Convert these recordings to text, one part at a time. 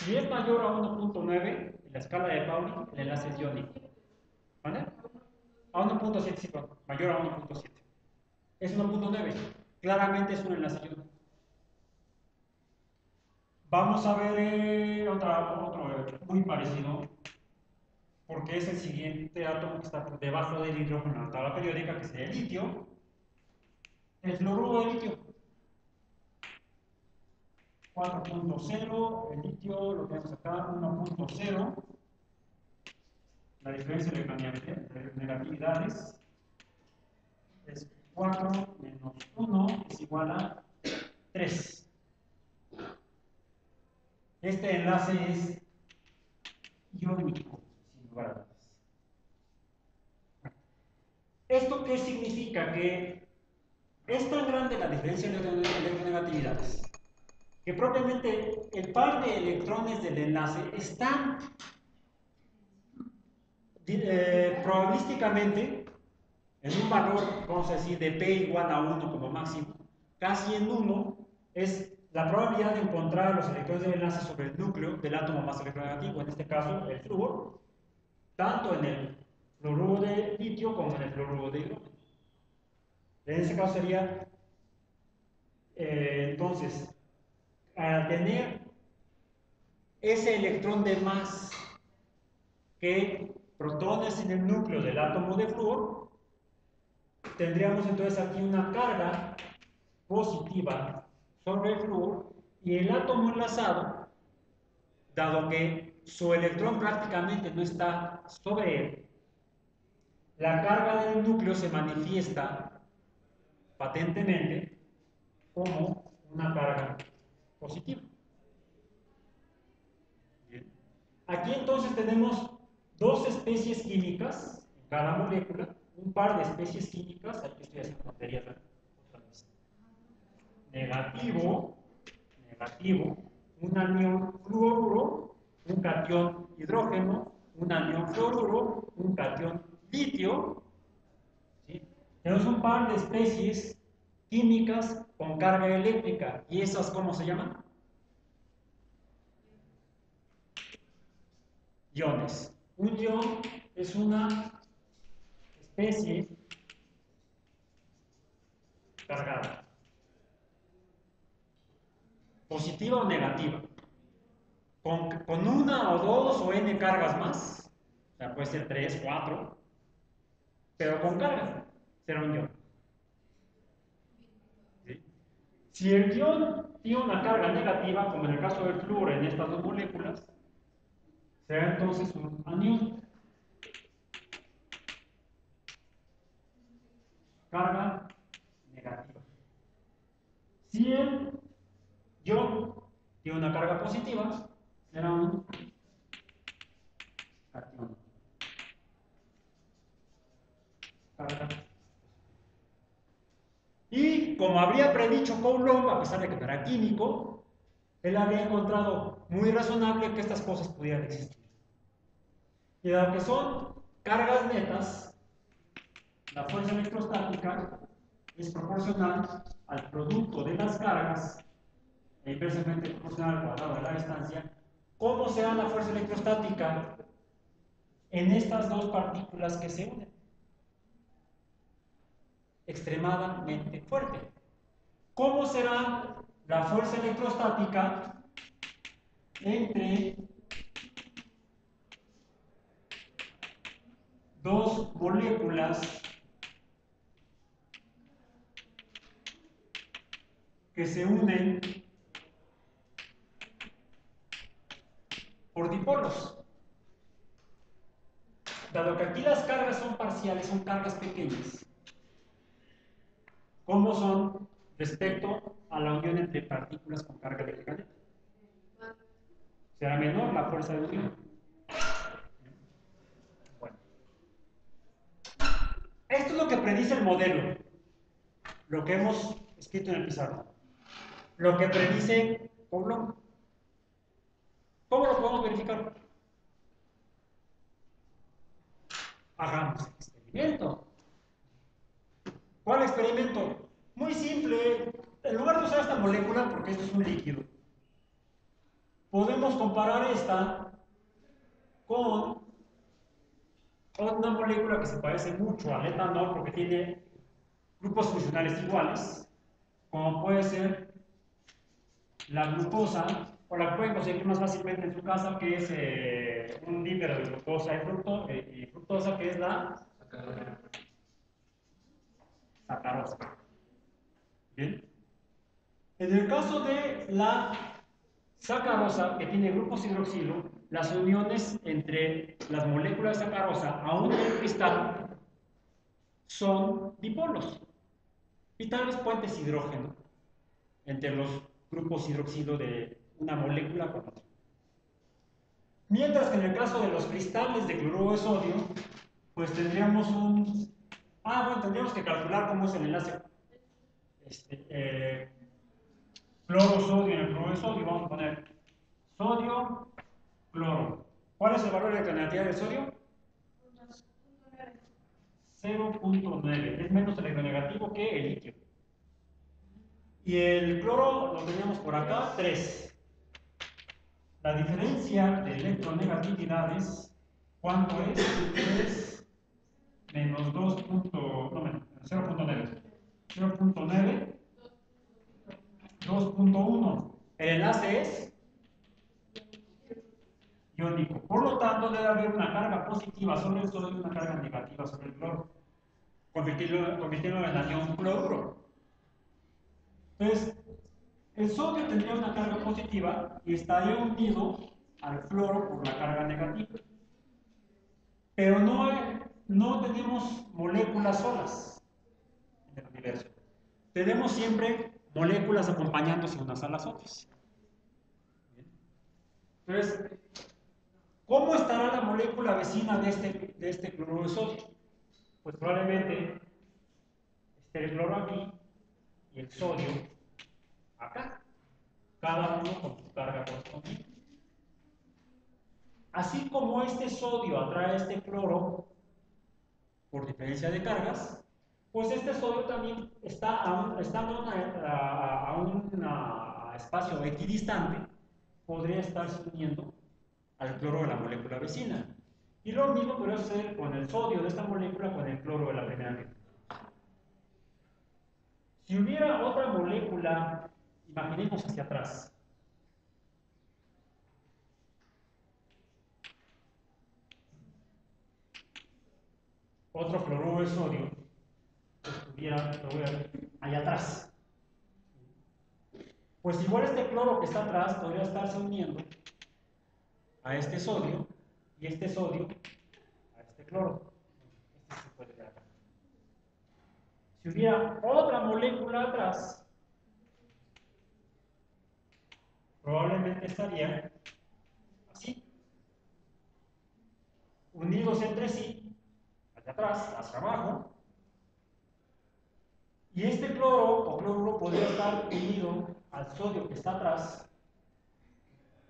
Si es mayor a 1.9 en la escala de Pauli, el enlace es iónico. ¿Vale? A 1.7, sí, mayor a 1.7. Es 1.9. Claramente es un enlace iónico. Vamos a ver eh, otro eh, muy parecido, porque es el siguiente átomo que está debajo del hidrógeno en la tabla periódica, que sería el litio. El fluoruro de litio. 4.0, el litio lo tenemos acá, 1.0. La diferencia de negatividades es 4 menos 1 es igual a 3. Este enlace es iónico, sin lugar a dudas. ¿Esto qué significa? Que es tan grande la diferencia de electronegatividades que propiamente el par de electrones del enlace están eh, probabilísticamente en un valor, vamos a decir, de P igual a 1 como máximo, casi en 1 es la probabilidad de encontrar los electrones de enlace sobre el núcleo del átomo más electronegativo, en este caso el flúor, tanto en el fluoruro de litio como en el fluoruro de hidrógeno. En ese caso sería, eh, entonces, al tener ese electrón de más que protones en el núcleo del átomo de flúor, tendríamos entonces aquí una carga positiva sobre el flúor y el átomo enlazado, dado que su electrón prácticamente no está sobre él, la carga del núcleo se manifiesta patentemente como una carga positiva. Aquí entonces tenemos dos especies químicas en cada molécula, un par de especies químicas, aquí estoy haciendo materias negativo, negativo, un anión fluoruro, un cation hidrógeno, un anión fluoruro, un cation litio. Tenemos un par de especies químicas con carga eléctrica. ¿Y esas cómo se llaman? Iones. Un ion es una especie cargada positiva o negativa, con, una o dos o n cargas más, o sea, puede ser tres, cuatro, pero con carga, será un ion. Si el ion tiene una carga negativa, como en el caso del flúor en estas dos moléculas, será entonces un anión. Carga negativa. Si el yo tiene una carga positiva, será un cation. Y como habría predicho Coulomb, a pesar de que era químico, él había encontrado muy razonable que estas cosas pudieran existir. Y dado que son cargas netas, la fuerza electrostática es proporcional al producto de las cargas e inversamente proporcional al cuadrado de la distancia, ¿cómo será la fuerza electrostática en estas dos partículas que se unen? Extremadamente fuerte. ¿Cómo será la fuerza electrostática entre dos moléculas que se unen por dipolos. Dado que aquí las cargas son parciales, son cargas pequeñas. ¿Cómo son respecto a la unión entre partículas con carga eléctrica Será menor la fuerza de unión. Bueno. Esto es lo que predice el modelo. Lo que hemos escrito en el pizarro. Lo que predice Coulomb. ¿Cómo lo podemos verificar? Hagamos el experimento. ¿Cuál experimento? Muy simple. En lugar de usar esta molécula, porque esto es un líquido, podemos comparar esta con otra molécula que se parece mucho al etanol porque tiene grupos funcionales iguales, como puede ser la glucosa, o la pueden conseguir más fácilmente en su casa, que es eh, un dímero de glucosa y, eh, y, fructosa, que es la sacarosa. Bien. En el caso de la sacarosa, que tiene grupos hidroxilo, las uniones entre las moléculas de sacarosa, aún en cristal, son dipolos. Y tal vez puentes hidrógeno entre los grupos hidroxilo de una molécula con otra. Mientras que en el caso de los cristales de cloruro de sodio, pues tendríamos un... Ah, bueno, tendríamos que calcular cómo es el enlace. Este, eh, cloro, sodio en el cloro de sodio, vamos a poner sodio, cloro. ¿Cuál es el valor de alternativa del sodio? 0.9, es menos electronegativo que el litio. Y el cloro lo teníamos por acá, 3. La diferencia de electronegatividades, ¿cuánto es? Es menos 2. no, menos, 0.9. 0.9, 2.1. El enlace es iónico. Por lo tanto, debe haber una carga positiva sobre el sodio y una carga negativa sobre el cloro, convirtiéndolo, en anión cloruro. Entonces, el sodio tendría una carga positiva y estaría unido al cloro por la carga negativa. Pero no, no tenemos moléculas solas en el universo. Tenemos siempre moléculas acompañándose unas a las otras. Entonces, ¿cómo estará la molécula vecina de este, de este de sodio? Pues probablemente esté el cloro aquí y el sodio acá, cada uno con su carga correspondiente. Así como este sodio atrae este cloro por diferencia de cargas, pues este sodio también está a un, a, un espacio equidistante, podría estarse uniendo al cloro de la molécula vecina. Y lo mismo podría suceder con el sodio de esta molécula con el cloro de la primera Si hubiera otra molécula, imaginemos hacia atrás, otro cloruro de sodio, estuviera, lo voy a ver, allá atrás. Pues igual este cloro que está atrás podría estarse uniendo a este sodio y este sodio a este cloro. Este se puede ver acá. Si hubiera otra molécula atrás, probablemente estaría así, unidos entre sí, atrás, hacia abajo, y este cloro o cloruro podría estar unido al sodio que está atrás.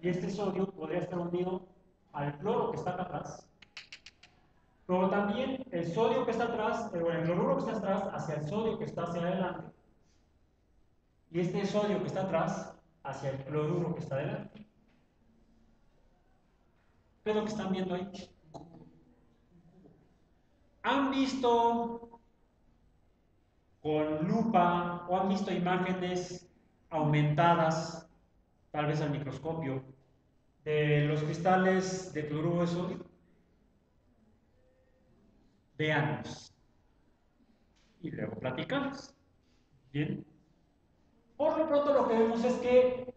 Y este sodio podría estar unido al cloro que está atrás. Pero también el sodio que está atrás, eh, el cloruro que está atrás, hacia el sodio que está hacia adelante. Y este sodio que está atrás, hacia el cloruro que está adelante. ¿Qué es lo que están viendo ahí? ¿Han visto con lupa o han visto imágenes aumentadas, tal vez al microscopio, de los cristales de cloruro de sodio? Veamos. Y luego platicamos. Bien. Por lo pronto lo que vemos es que,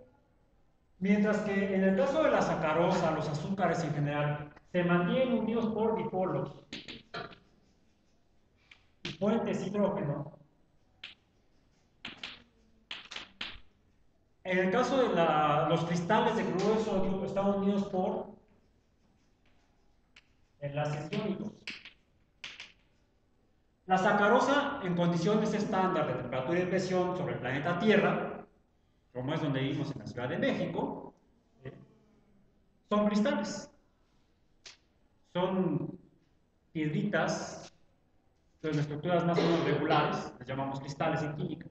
mientras que en el caso de la sacarosa, los azúcares en general, se mantienen unidos por dipolos y puentes hidrógeno, En el caso de los cristales de cloruro de sodio están unidos por enlaces iónicos. La sacarosa en condiciones estándar de temperatura y presión sobre el planeta Tierra, como es donde vivimos en la Ciudad de México, son cristales. Son piedritas, de estructuras más o menos regulares, les llamamos cristales en química